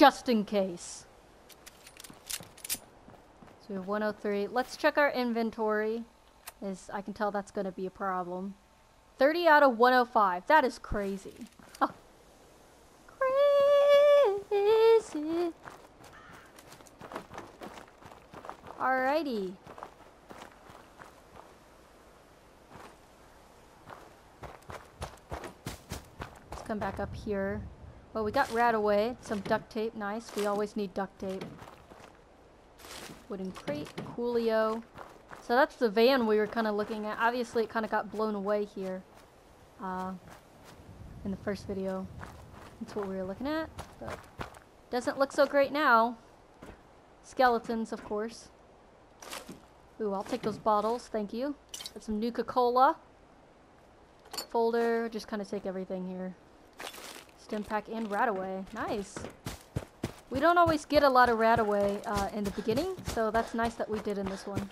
Just in case. So we have 103. Let's check our inventory. Is I can tell that's going to be a problem. 30 out of 105. That is crazy. Crazy. Alrighty. Let's come back up here. Well, we got RadAway. Some duct tape. Nice. We always need duct tape. Wooden crate. Coolio. So that's the van we were kind of looking at. Obviously, it kind of got blown away here. Uh, in the first video. That's what we were looking at. But doesn't look so great now. Skeletons, of course. Ooh, I'll take those bottles. Thank you. Got some Nuka-Cola. Folder. Just kind of take everything here. Stimpak and RadAway. Nice. We don't always get a lot of RadAway uh, in the beginning, so that's nice that we did in this one.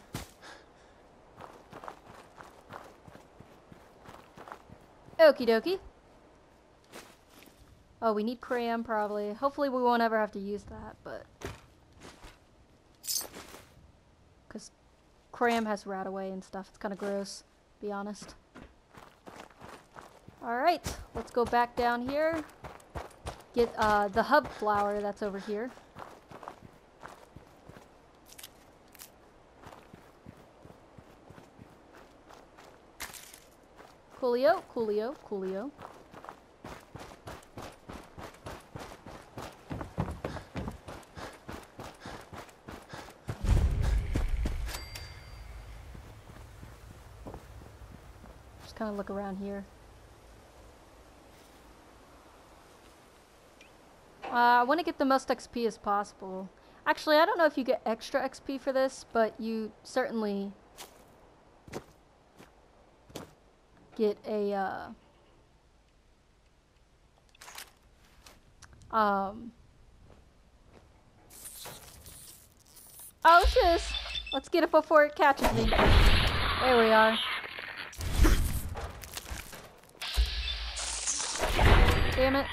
Okie dokie. Oh, we need cram probably. Hopefully we won't ever have to use that, but... Because cram has RadAway and stuff. It's kind of gross, be honest. Alright, let's go back down here. Get uh, the hub flower that's over here. Coolio, Coolio, Coolio. Just kind of look around here. Uh, I want to get the most XP as possible. Actually, I don't know if you get extra XP for this, but you certainly get a, uh, um, oh shiz, let's get it before it catches me. There we are. Damn it.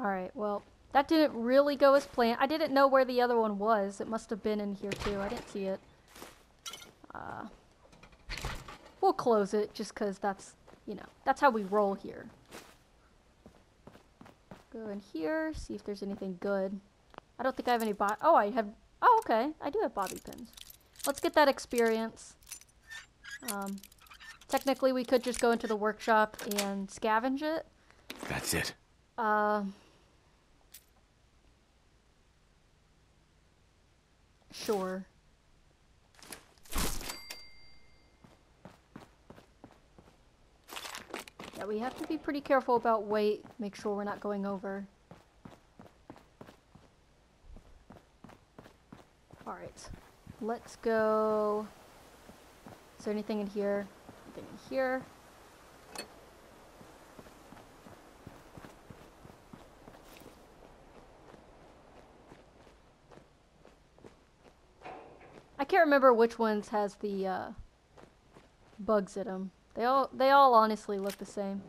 Alright, well, that didn't really go as planned. I didn't know where the other one was. It must have been in here too. I didn't see it. Uh, we'll close it just because that's, you know, that's how we roll here. Go in here, see if there's anything good. I don't think I have any bot- Oh, I have- Oh, okay. I do have bobby pins. Let's get that experience. Um, technically, we could just go into the workshop and scavenge it. That's it. Uh, sure. Yeah, we have to be pretty careful about weight. Make sure we're not going over. Alright. Let's go... Is there anything in here? Anything in here? I can't remember which ones has the uh, bugs in them. They all they all honestly look the same.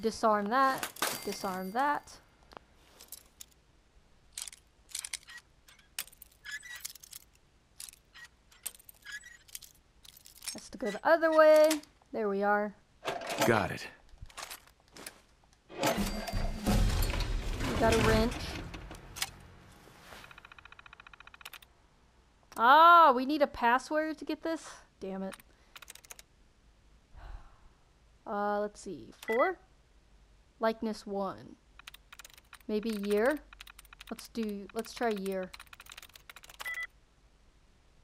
Disarm that. Disarm that. Has to go the other way. There we are. Got it. Got a wrench. Ah, we need a password to get this? Damn it. Uh, let's see. Four? Likeness one. Maybe year? Let's do, let's try year.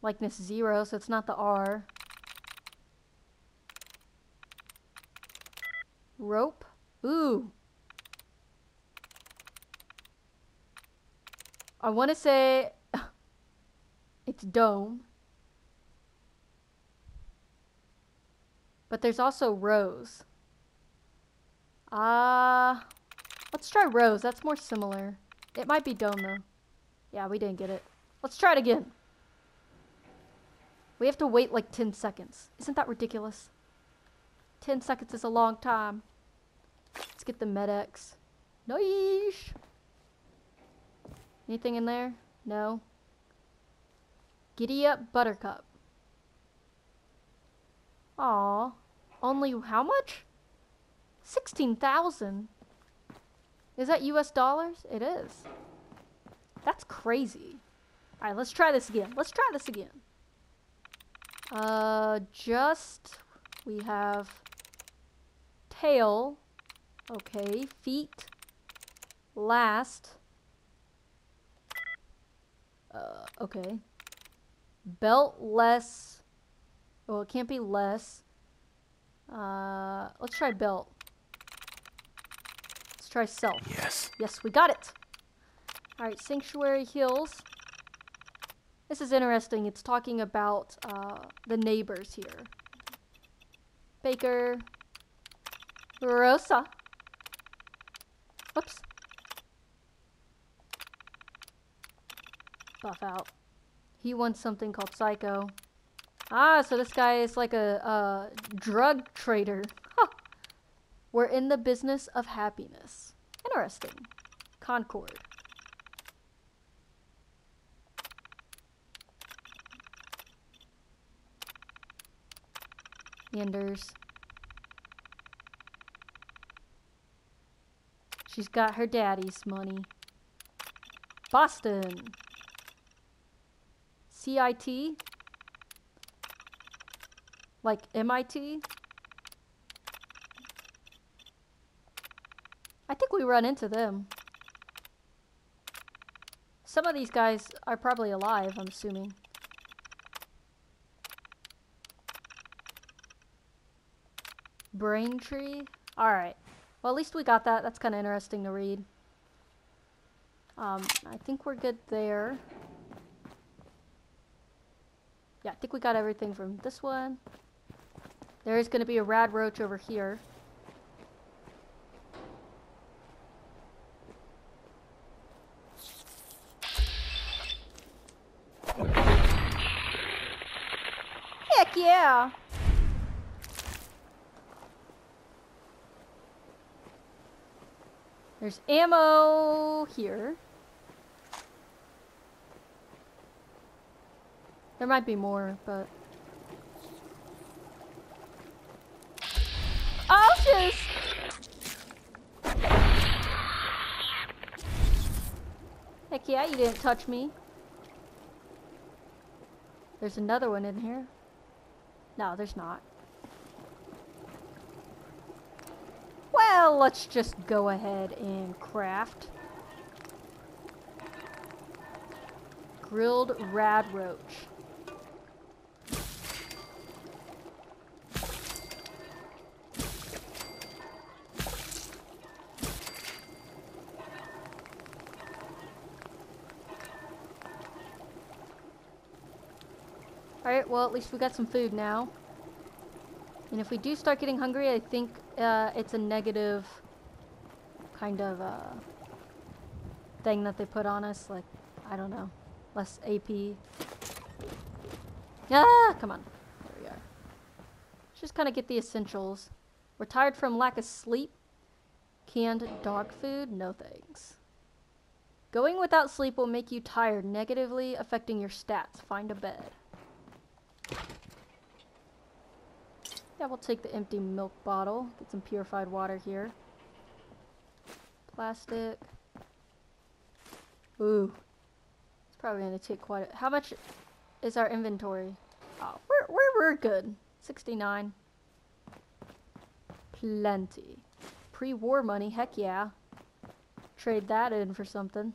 Likeness zero, so it's not the R. Rope? Ooh. I want to say it's dome. But there's also rose. Ah. Let's try Rose. That's more similar. It might be Dome, though. Yeah, we didn't get it. Let's try it again. We have to wait like 10 seconds. Isn't that ridiculous? 10 seconds is a long time. Let's get the Med-X. Nice! Anything in there? No. Giddy up, Buttercup. Aw. Only how much? 16,000. Is that US dollars? It is. That's crazy. Alright, let's try this again. Let's try this again. Uh, just... We have... Tail. Okay, feet. Last. Uh, okay. Belt less. Well, it can't be less. Uh, let's try belt. Let's try self. Yes. Yes, we got it. All right, Sanctuary Hills. This is interesting. It's talking about uh, the neighbors here. Baker. Rosa. Whoops. Buff out. He wants something called Psycho. Ah, so this guy is like a, drug trader. Huh. We're in the business of happiness. Interesting. Concord. Anders. She's got her daddy's money. Boston. CIT? Like MIT? I think we run into them. Some of these guys are probably alive, I'm assuming. Braintree? Alright. Well, at least we got that. That's kind of interesting to read. Um, I think we're good there. Yeah, I think we got everything from this one. There is going to be a rad roach over here. Heck yeah! There's ammo here. There might be more, but... Oh, just... Heck yeah, you didn't touch me. There's another one in here. No, there's not. Well, let's just go ahead and craft. Grilled rad roach. Alright, well at least we got some food now. And if we do start getting hungry, I think uh, it's a negative kind of uh, thing that they put on us. Like, I don't know. Less AP. Ah, come on. There we are. Just kind of get the essentials. We're tired from lack of sleep. Canned dog food? No thanks. Going without sleep will make you tired, negatively affecting your stats. Find a bed. Yeah, we'll take the empty milk bottle. Get some purified water here. Plastic. Ooh. It's probably going to take quite a... How much is our inventory? Oh, we're, we're, we're good. 69. Plenty. Pre-war money, heck yeah. Trade that in for something.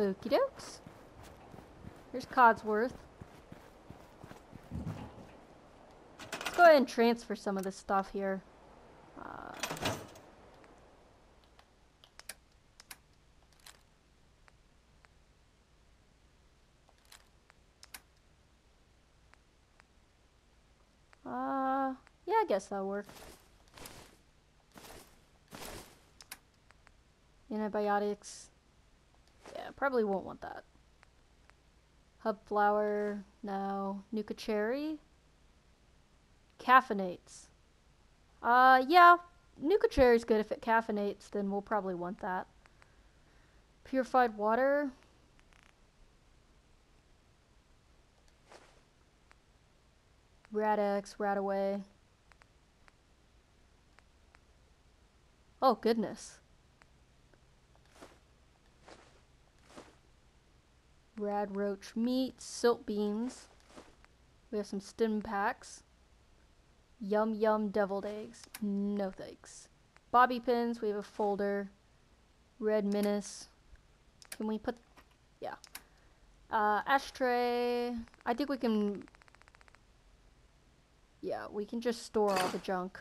Okie dokes. Here's Codsworth. Let's go ahead and transfer some of this stuff here. Uh, uh, yeah, I guess that'll work. Antibiotics, Probably won't want that. Hub flower, no. Nuka cherry. Caffeinates. Uh, yeah, Nuka cherry's good. If it caffeinates, then we'll probably want that. Purified water. Rad-X, Radaway. Oh, goodness. Rad Roach meat, silt beans. We have some Stimpaks. Yum yum deviled eggs. No thanks. Bobby pins, we have a folder. Red menace. Can we put yeah. Uh ashtray. I think we can yeah, we can just store all the junk.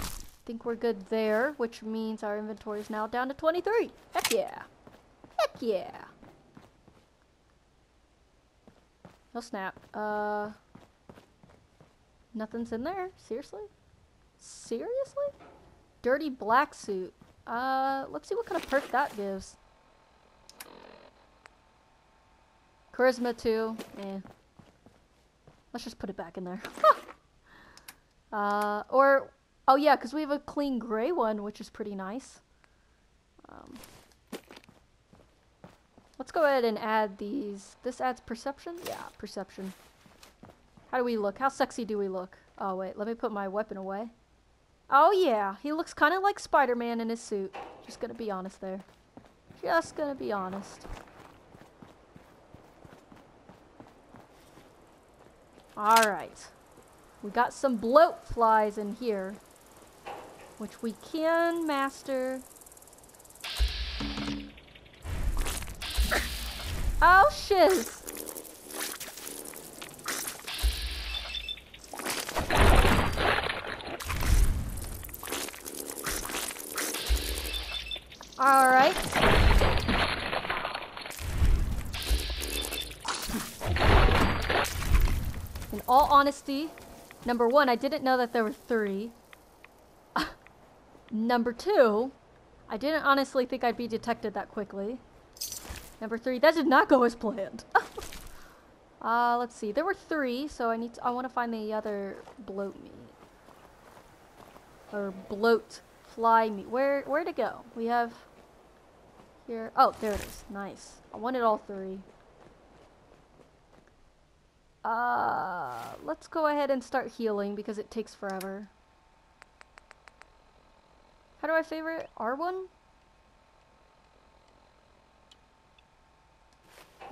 I think we're good there, which means our inventory is now down to 23. Heck yeah. Heck yeah. No snap. Uh, nothing's in there? Seriously? Seriously? Dirty black suit. Uh, let's see what kind of perk that gives. Charisma 2. Eh. Let's just put it back in there. uh, or, oh yeah, because we have a clean gray one, which is pretty nice. Um, go ahead and add these. This adds perception? Yeah, perception. How do we look? How sexy do we look? Oh, wait, let me put my weapon away. Oh yeah, he looks kind of like Spider-Man in his suit. Just gonna be honest there. Just gonna be honest. Alright. We got some bloat flies in here. Which we can master. Oh, shiz. Alright. In all honesty, number one, I didn't know that there were three. number two, I didn't honestly think I'd be detected that quickly. Number three, that did not go as planned. uh, let's see. There were three, so I need to, I want to find the other bloat meat. Or bloat fly meat. Where, where to go? We have here. Oh, there it is. Nice. I wanted all three. Uh, let's go ahead and start healing because it takes forever. How do I favorite? R1?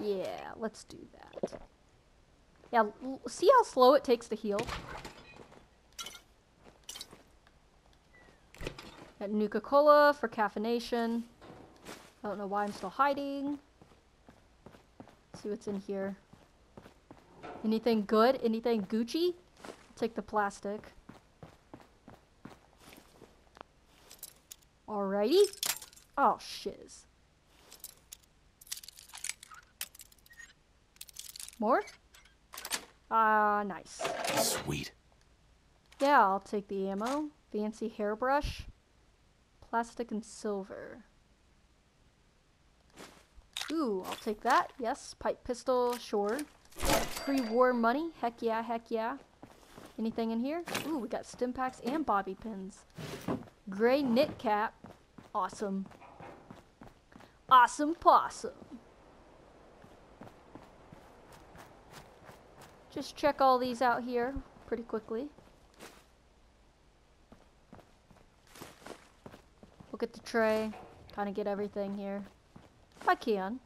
Yeah, let's do that. Yeah, see how slow it takes to heal? Got Nuka-Cola for caffeination. I don't know why I'm still hiding. Let's see what's in here. Anything good? Anything Gucci? take the plastic. Alrighty. Oh, shiz. More? Ah, uh, nice. Sweet. Yeah, I'll take the ammo. Fancy hairbrush. Plastic and silver. Ooh, I'll take that. Yes, pipe pistol, sure. Pre-war money. Heck yeah, heck yeah. Anything in here? Ooh, we got Stimpaks and bobby pins. Gray knit cap. Awesome. Awesome possum. Just check all these out here pretty quickly. Look at the tray. Kind of get everything here. If I can.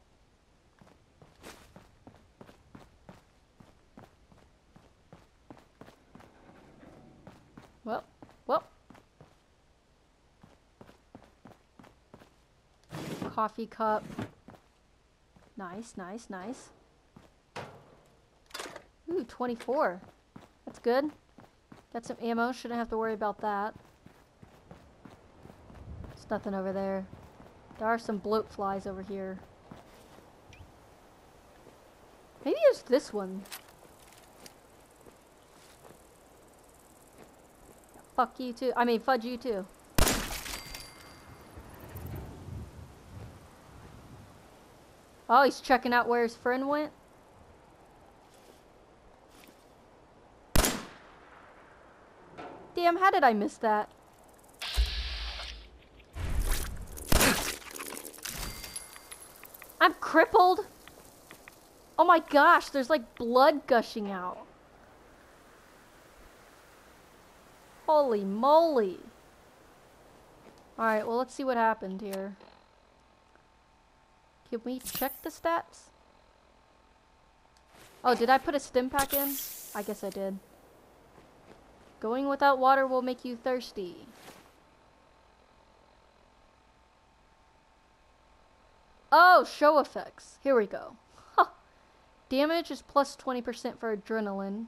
Well, well. Coffee cup. Nice, nice, nice. Ooh, 24. That's good. Got some ammo. Shouldn't have to worry about that. There's nothing over there. There are some bloat flies over here. Maybe it's this one. Fuck you too. I mean, fudge you too. Oh, he's checking out where his friend went. Damn, how did I miss that? I'm crippled. Oh my gosh, there's like blood gushing out. Holy moly. Alright, well let's see what happened here. Can we check the stats? Oh, did I put a Stimpak in? I guess I did. Going without water will make you thirsty. Oh, show effects. Here we go. Huh. Damage is plus 20% for adrenaline.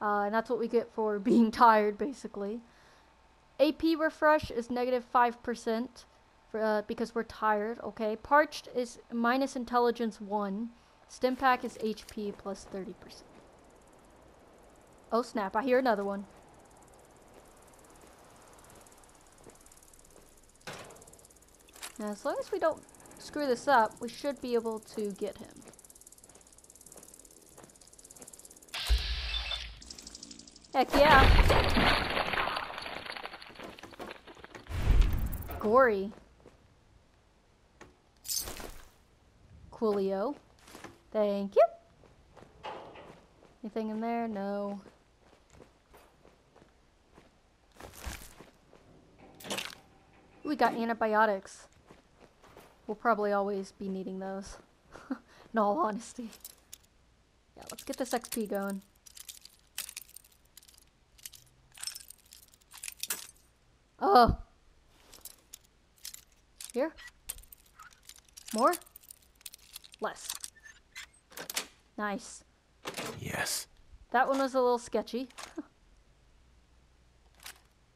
Uh, and that's what we get for being tired, basically. AP refresh is negative 5% for, uh, because we're tired, okay? Parched is minus intelligence 1. Stimpak is HP plus 30%. Oh snap, I hear another one. Now, as long as we don't screw this up, we should be able to get him. Heck yeah. Gory. Coolio. Thank you. Anything in there? No. We got antibiotics. We'll probably always be needing those. in all honesty. Yeah, let's get this XP going. Oh. Here? More? Less. Nice. Yes. That one was a little sketchy.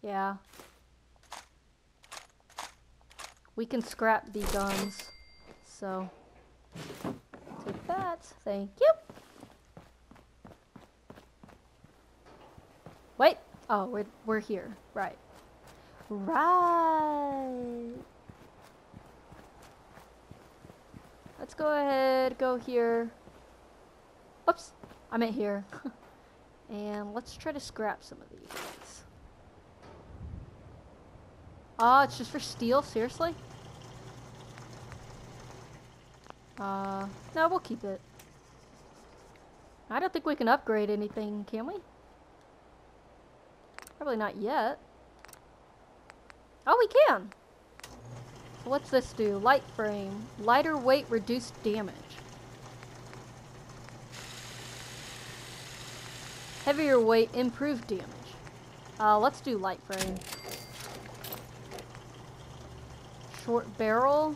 yeah. We can scrap the guns. So, take that. Thank you. Wait. Oh, we're, we're here. Right. Right. Let's go ahead, go here. Oops, I meant here. and let's try to scrap some of these Oh, it's just for steel? Seriously? Uh, no, we'll keep it. I don't think we can upgrade anything, can we? Probably not yet. Oh, we can! So what's this do? Light frame. Lighter weight, reduced damage. Heavier weight, improved damage. Uh, let's do light frame. Short barrel.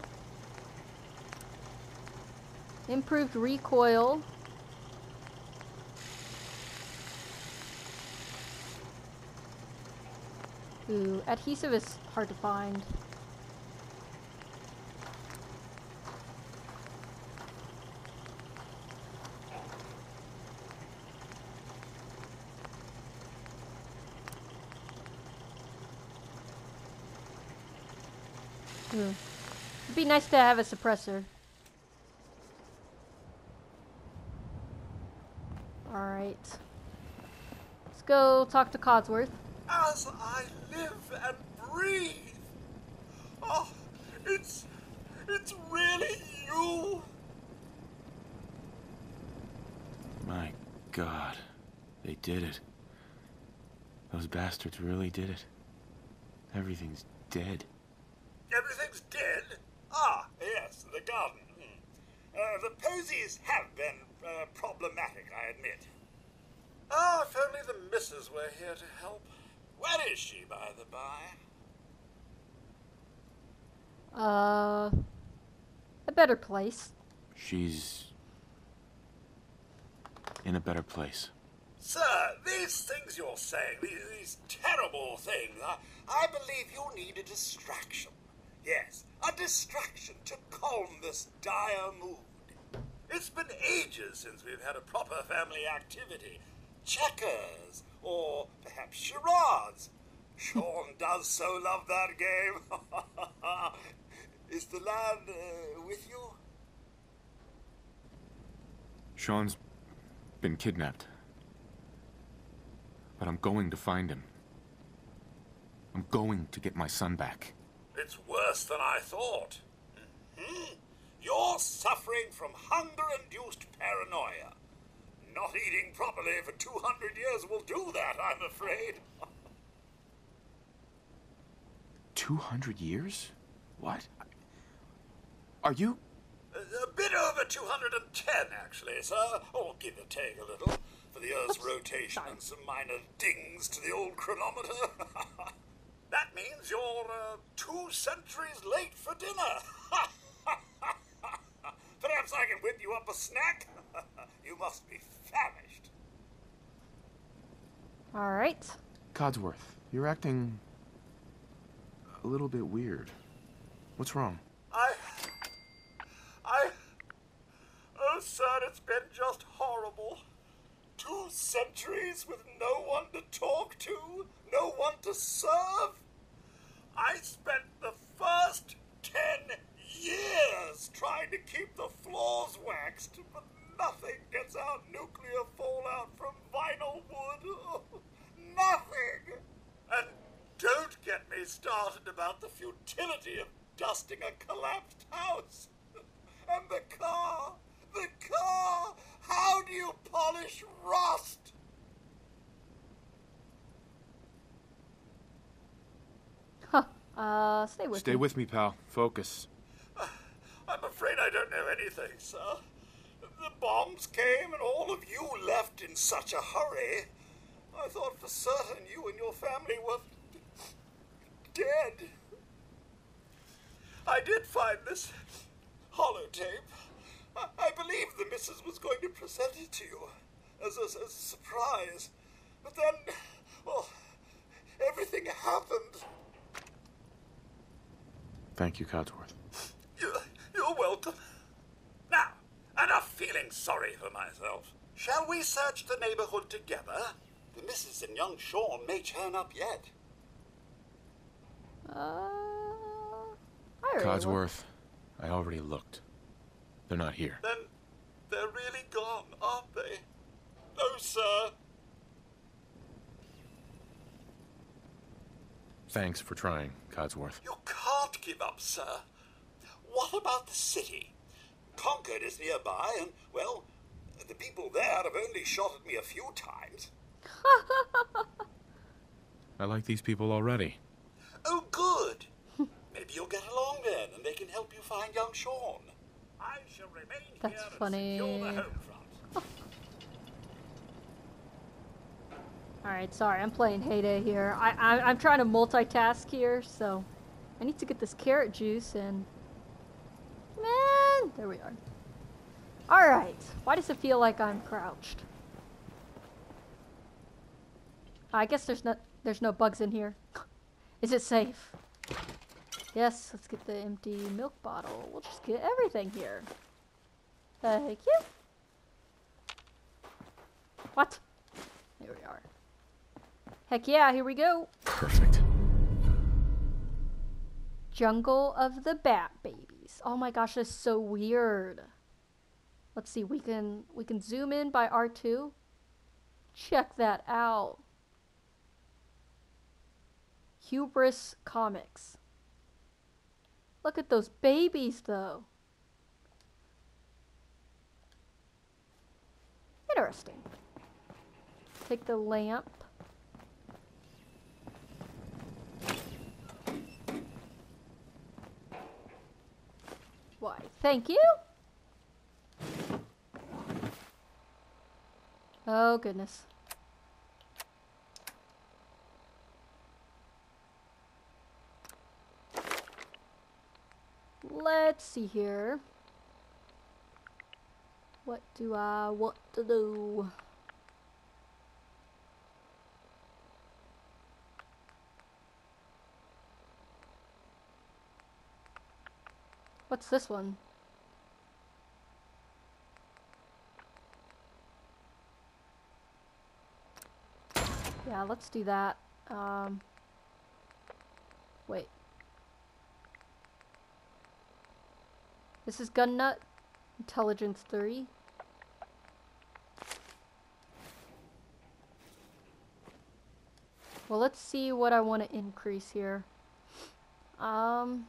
Improved recoil. Ooh, adhesive is hard to find. Ooh. It'd be nice to have a suppressor. Alright. Let's go talk to Codsworth. As I live and breathe. Oh, it's. it's really you. My God. They did it. Those bastards really did it. Everything's dead. Everything's dead? Yes, the garden. Hmm. Uh, the posies have been uh, problematic, I admit. Ah, if only the missus were here to help. Where is she, by the by? Uh, a better place. She's in a better place. Sir, these things you're saying, these, these terrible things, I, I believe you need a distraction. Yes, a distraction to calm this dire mood. It's been ages since we've had a proper family activity. Checkers, or perhaps charades. Shaun does so love that game. Is the lad uh, with you? Shaun's been kidnapped. But I'm going to find him. I'm going to get my son back. It's worse than I thought. hmm You're suffering from hunger-induced paranoia. Not eating properly for 200 years will do that, I'm afraid. 200 years? What? Are you. A, a bit over 210, actually, sir. Or give or take a little. For the Earth's rotation and some minor dings to the old chronometer. that means you're uh, two centuries late for dinner. Perhaps I can whip you up a snack? you must be famished. Alright. Codsworth, you're acting. a little bit weird. What's wrong? I. I. Oh, sir, it's been just horrible. Two centuries with no one to talk to, no one to serve. I spent the first ten years trying to keep the floors waxed, but nothing gets out nuclear fallout from vinyl wood. nothing! And don't get me started about the futility of dusting a collapsed house. And the car! The car! How do you polish rust? Huh. Uh, stay with Stay me. with me, pal. Focus. I'm afraid I don't know anything, sir. The bombs came and all of you left in such a hurry. I thought for certain you and your family were dead. I did find this holotape. I, I believe the missus was going to present it to you as a, as a surprise. But then, well, everything happened. Thank you, Codsworth. You're, you're welcome. Now, enough feeling sorry for myself. Shall we search the neighborhood together? The missus and young Shaun may turn up yet. Uh, I already looked. I already looked. They're not here. Then they're really gone, aren't they? No, sir. Thanks for trying, Codsworth. You can't give up, sir. What about the city? Concord is nearby, and, well, the people there have only shot at me a few times. I like these people already. Oh, good. Maybe you'll get along then, and they can help you find young Shaun. I shall remain That's here funny. and secure the home front. Alright, sorry, I'm playing Heyday here. I, I, I'm trying to multitask here, so I need to get this carrot juice and... Man! There we are. Alright, why does it feel like I'm crouched? I guess there's no, there's no bugs in here. Is it safe? Yes, let's get the empty milk bottle. We'll just get everything here. Thank you. What? Here we are. Heck yeah, here we go. Perfect. Jungle of the Bat Babies. Oh my gosh, that's so weird. Let's see, we can we can zoom in by R2. Check that out. Hubris Comics. Look at those babies though. Interesting. Take the lamp. Why, thank you. Oh, goodness. Let's see here. What do I want to do? What's this one? Yeah, let's do that. Um, Wait. This is gun nut. Intelligence 3. Well, let's see what I want to increase here. Um...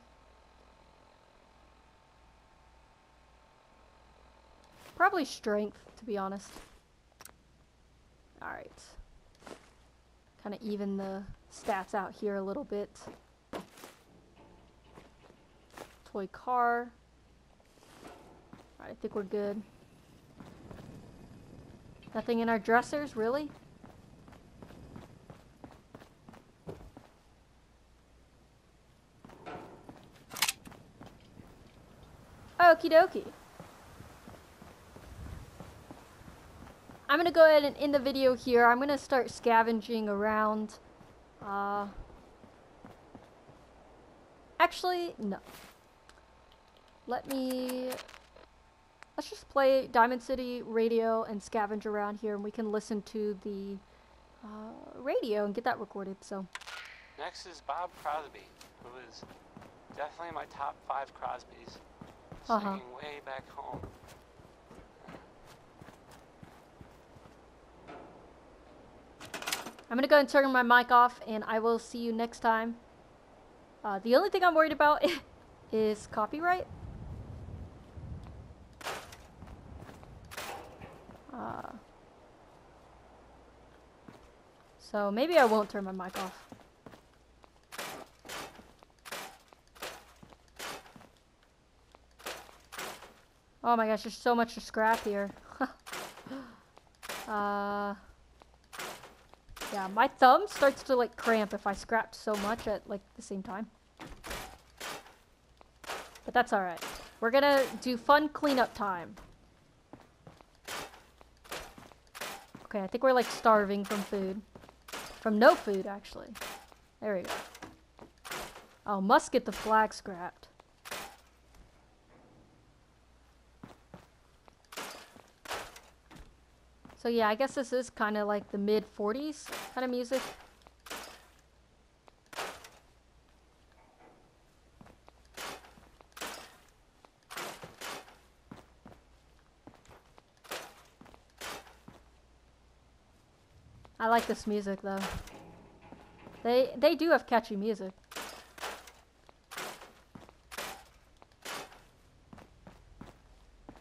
Probably strength, to be honest. Alright. Kind of even the stats out here a little bit. Toy car. I think we're good. Nothing in our dressers, really? Okie dokie. I'm gonna go ahead and end the video here. I'm gonna start scavenging around. Uh, actually, no. Let me... Let's just play Diamond City radio and scavenge around here and we can listen to the uh, radio and get that recorded, so... Next is Bob Crosby, who is definitely my top five Crosbys. Uh-huh. Singing way back home. I'm gonna go and turn my mic off, and I will see you next time. Uh, the only thing I'm worried about is copyright. Uh, so maybe I won't turn my mic off. Oh my gosh, there's so much to scrap here. uh... Yeah, my thumb starts to like cramp if I scrap so much at like the same time. But that's alright. We're gonna do fun cleanup time. Okay, I think we're like starving from food. From no food, actually. There we go. Oh, must get the flag scrapped. So yeah, I guess this is kind of like the mid 40s kind of music. I like this music though. They they do have catchy music.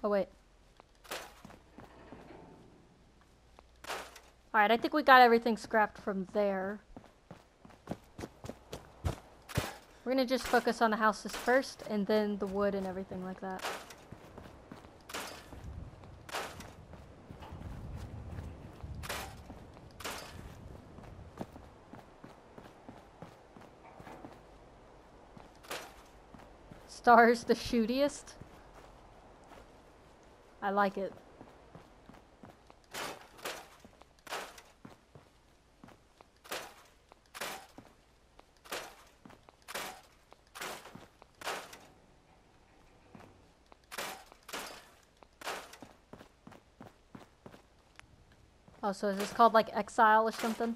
Oh wait. Alright, I think we got everything scrapped from there. We're gonna just focus on the houses first, and then the wood and everything like that. Stars the shootiest? I like it. Oh, so is this called like Exile or something?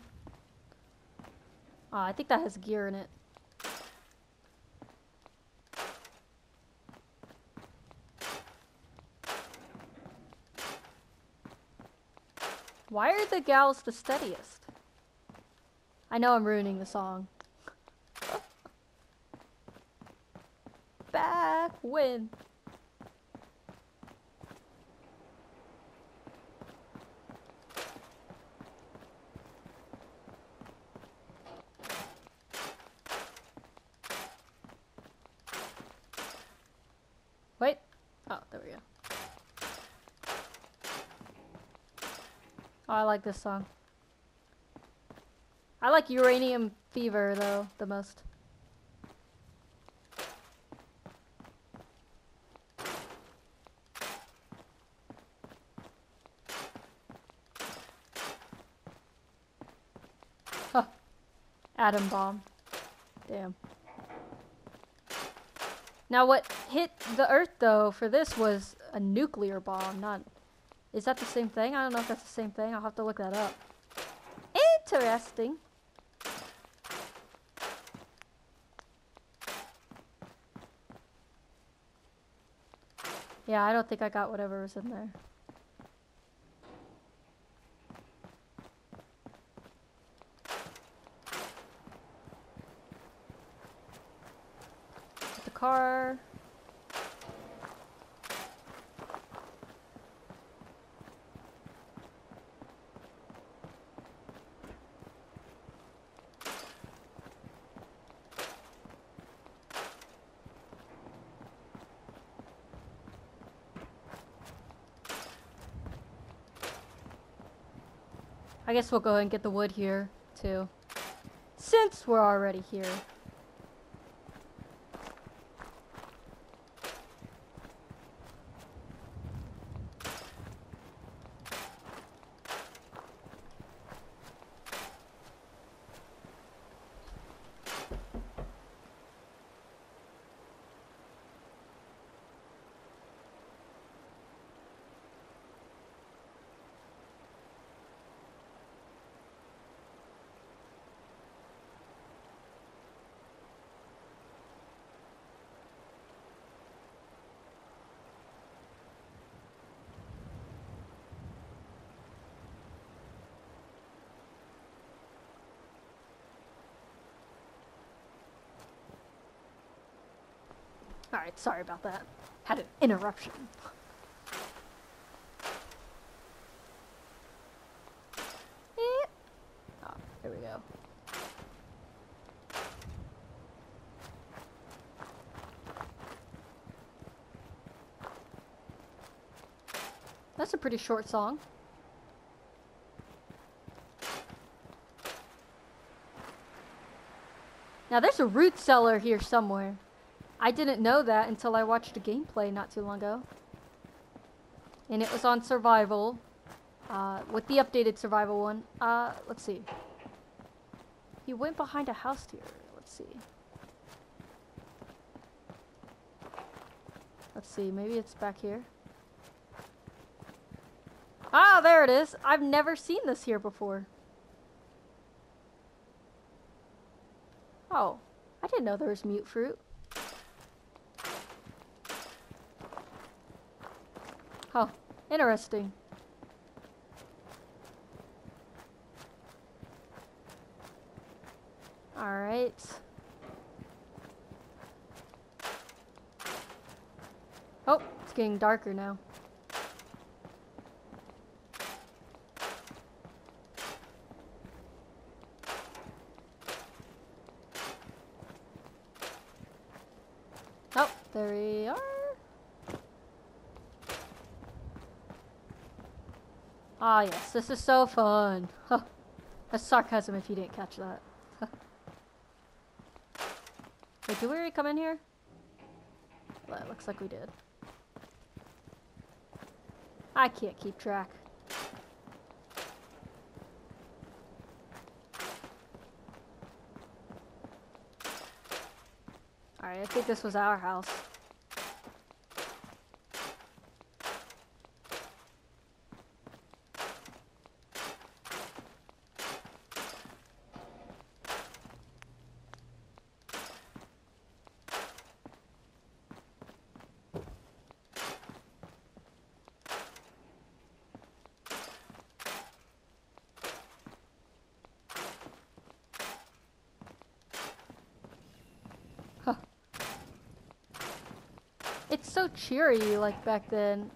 Oh, I think that has gear in it. Why are the gals the steadiest? I know I'm ruining the song. Back when. Wait. Oh, there we go. Oh, I like this song. I like Uranium Fever, though, the most. Huh. Atom bomb. Damn. Now what hit the earth though for this was a nuclear bomb, not is that the same thing? I don't know if that's the same thing. I'll have to look that up. Interesting. Yeah, I don't think I got whatever was in there. I guess we'll go ahead and get the wood here, too. Since we're already here. Alright, sorry about that. Had an interruption. Eh. Oh, there we go. That's a pretty short song. Now there's a root cellar here somewhere. I didn't know that until I watched a gameplay not too long ago. And it was on survival. Uh, with the updated survival one. Uh, let's see. He went behind a house here. Let's see. Let's see, maybe it's back here. Ah, there it is. I've never seen this here before. Oh, I didn't know there was mutfruit. Oh, interesting. Alright. Oh, it's getting darker now. Oh, there we are. Ah, yes, this is so fun. Huh. Sarcasm if you didn't catch that. Wait, did we already come in here? Well, it looks like we did. I can't keep track. Alright, I think this was our house. It's so cheery like back then.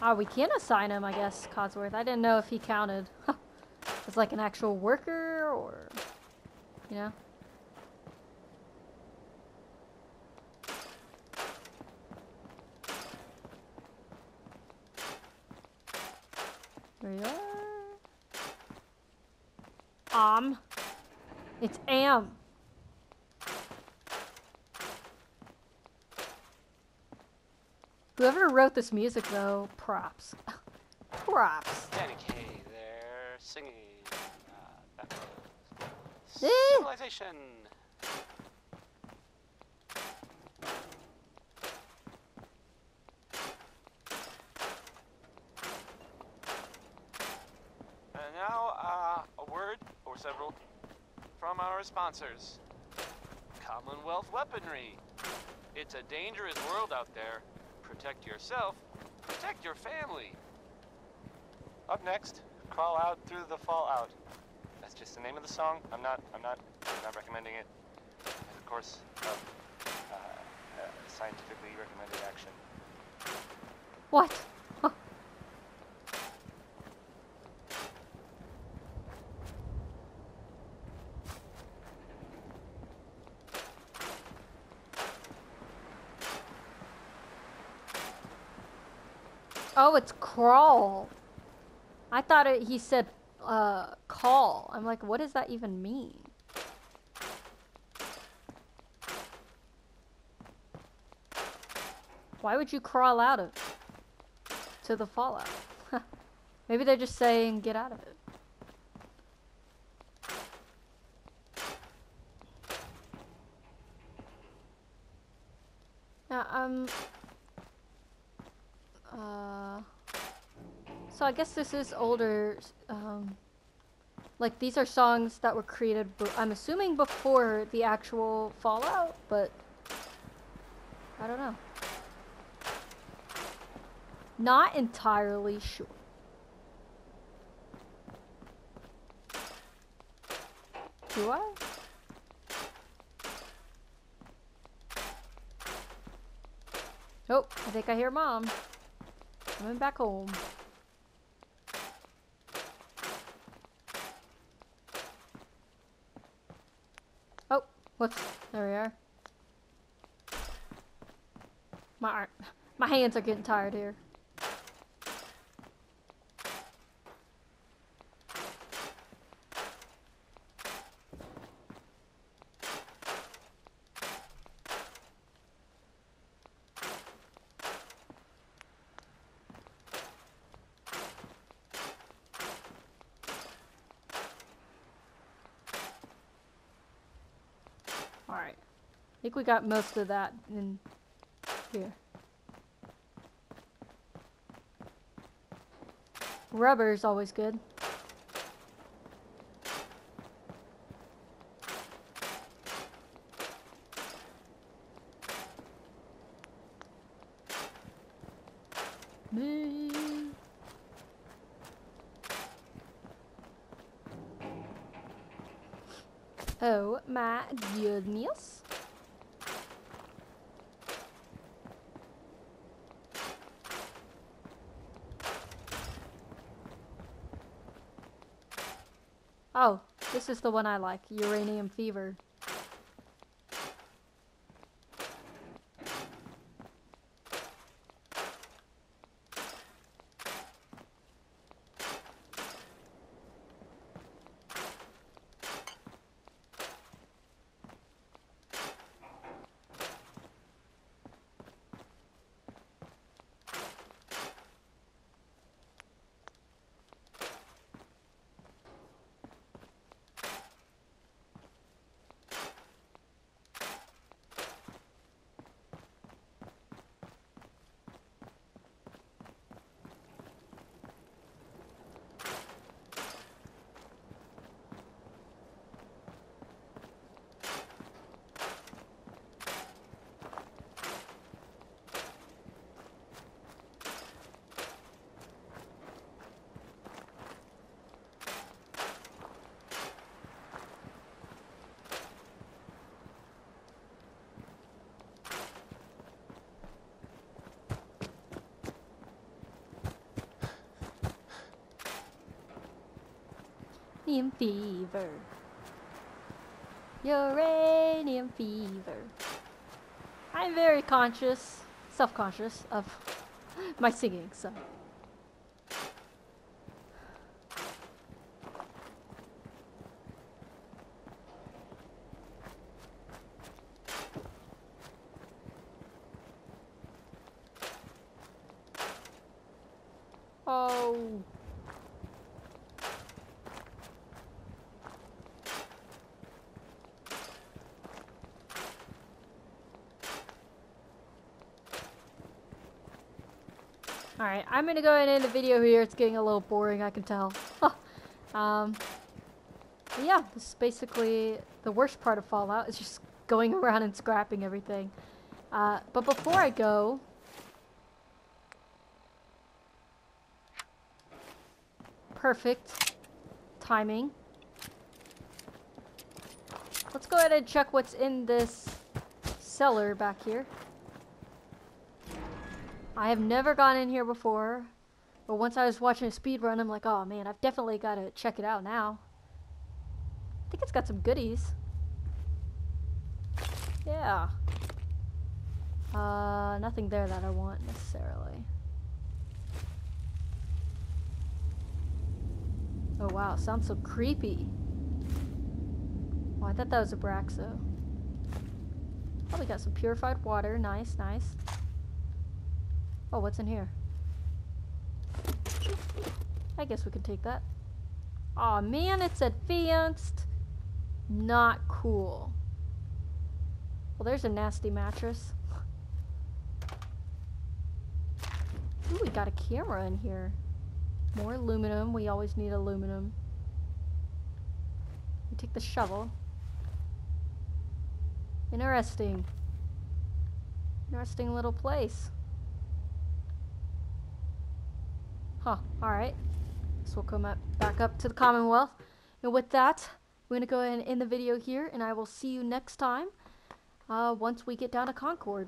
Ah, we can assign him, I guess, Codsworth. I didn't know if he counted as like an actual worker or, you know. There you are. Am. It's Am. Whoever wrote this music, though, props. props. Danny Kaye there singing. Uh, that was. Civilization. And now, uh, a word or several from our sponsors Commonwealth Weaponry. It's a dangerous world out there. Protect yourself, protect your family. Up next, Crawl Out Through the Fallout. That's just the name of the song. I'm not, I'm not, I'm not recommending it. As of course, uh, uh, uh, scientifically recommended action. What? Oh, it's crawl. I thought it, he said uh, call. I'm like, what does that even mean? Why would you crawl out of to the fallout? Maybe they're just saying get out of it. Now, um, so I guess this is older, um, like these are songs that were created, I'm assuming before the actual Fallout, but I don't know. Not entirely sure. Do I? Oh, I think I hear mom. Coming back home. Whoops. There we are. My my hands are getting tired here. Alright. I think we got most of that in here. Rubber is always good. Oh my goodness. Oh, this is the one I like. Uranium fever. Uranium fever. Uranium fever. I'm very conscious, self-conscious of my singing, so. Oh. Alright, I'm gonna go ahead and end the video here. It's getting a little boring, I can tell. um, yeah, this is basically the worst part of Fallout. Is just going around and scrapping everything. Uh, but before I go, perfect timing. Let's go ahead and check what's in this cellar back here. I have never gone in here before, but once I was watching a speed run, I'm like, oh man, I've definitely got to check it out now. I think it's got some goodies. Yeah. Uh, nothing there that I want necessarily. Oh wow, sounds so creepy. Oh, I thought that was a Braxo. Oh, we got some purified water. Nice, nice. Oh, what's in here? I guess we can take that. Aw, oh, man, it's advanced. Not cool. Well, there's a nasty mattress. Ooh, we got a camera in here. More aluminum. We always need aluminum. We take the shovel. Interesting. Interesting little place. Huh, alright. So we'll come up, back up to the Commonwealth. And with that, we're going to go ahead and end the video here, and I will see you next time uh, once we get down to Concord.